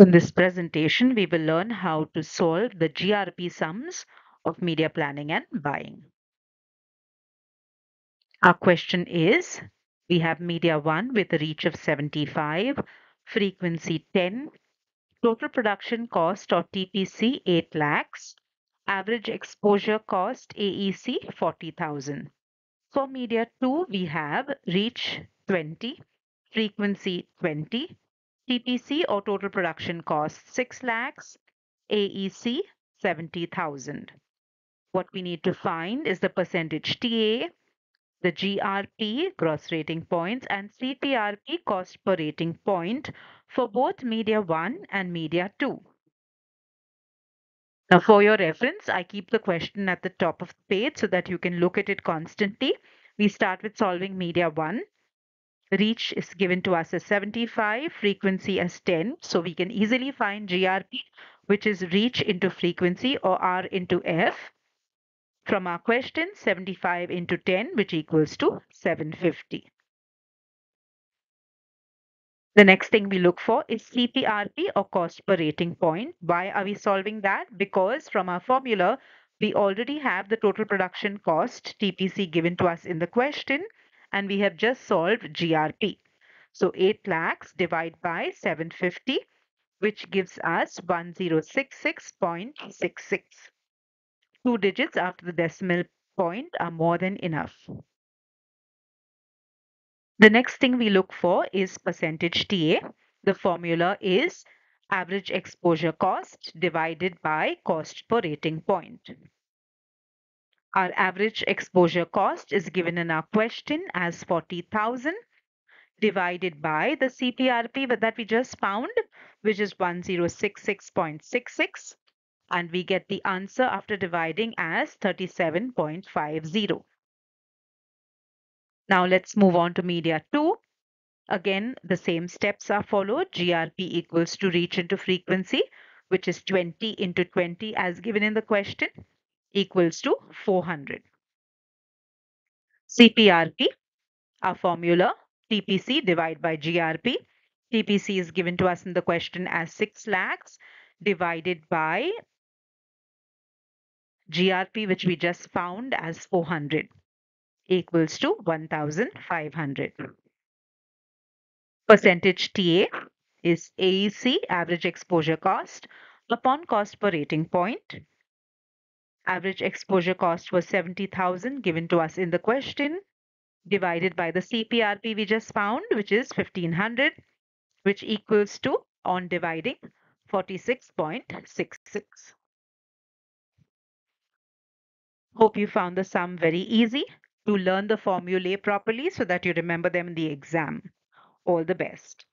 In this presentation, we will learn how to solve the GRP sums of media planning and buying. Our question is, we have media 1 with a reach of 75, frequency 10, total production cost or TPC 8 lakhs, average exposure cost AEC 40,000. For media 2, we have reach 20, frequency 20, TPC or total production cost 6 lakhs, AEC 70,000. What we need to find is the percentage TA, the GRP, gross rating points, and CPRP, cost per rating point for both Media 1 and Media 2. Now, for your reference, I keep the question at the top of the page so that you can look at it constantly. We start with solving Media 1 reach is given to us as 75, frequency as 10. So we can easily find GRP, which is reach into frequency or R into F. From our question, 75 into 10, which equals to 750. The next thing we look for is CPRP or cost per rating point. Why are we solving that? Because from our formula, we already have the total production cost TPC given to us in the question and we have just solved GRP. So 8 lakhs divided by 750 which gives us 1066.66. Two digits after the decimal point are more than enough. The next thing we look for is percentage TA. The formula is average exposure cost divided by cost per rating point. Our average exposure cost is given in our question as 40,000 divided by the CPRP that we just found, which is 1066.66. And we get the answer after dividing as 37.50. Now let's move on to media 2. Again, the same steps are followed. GRP equals to reach into frequency, which is 20 into 20 as given in the question equals to 400. CPRP, our formula, TPC divided by GRP. TPC is given to us in the question as 6 lakhs divided by GRP, which we just found as 400, equals to 1,500. Percentage TA is AEC, average exposure cost, upon cost per rating point Average exposure cost was 70,000 given to us in the question divided by the CPRP we just found, which is 1500, which equals to on dividing 46.66. Hope you found the sum very easy to learn the formulae properly so that you remember them in the exam. All the best.